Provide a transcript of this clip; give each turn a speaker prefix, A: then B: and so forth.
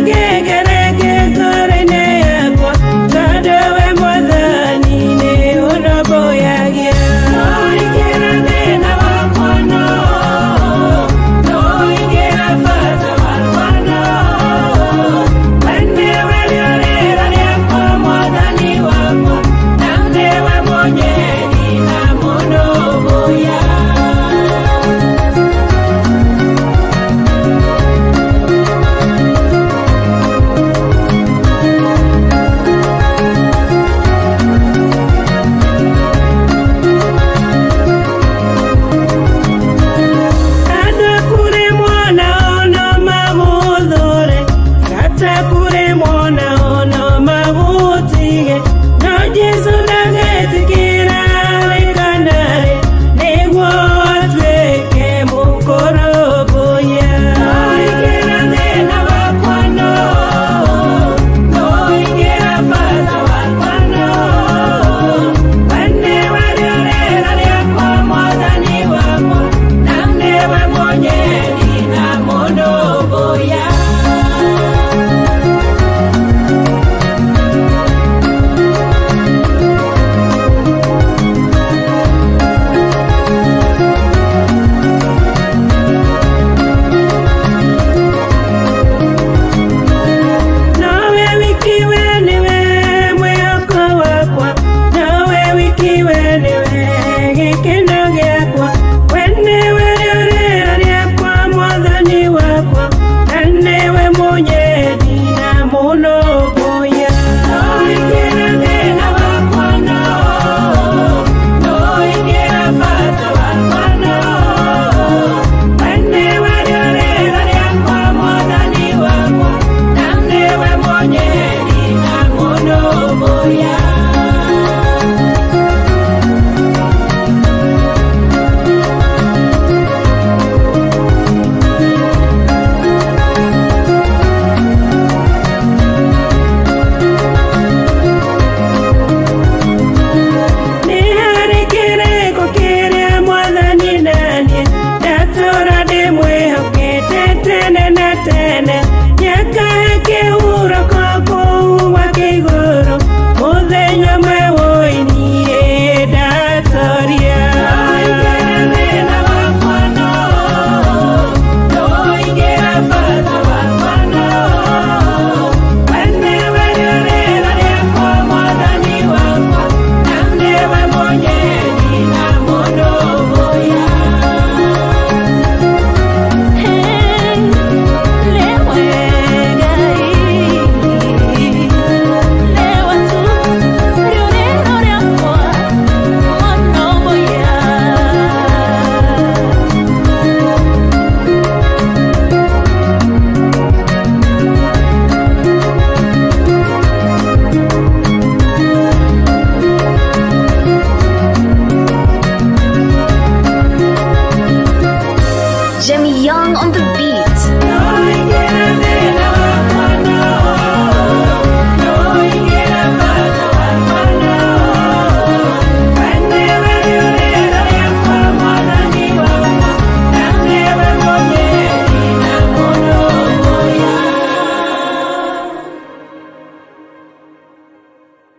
A: again. na cura.
B: Jimmy Young on the beat.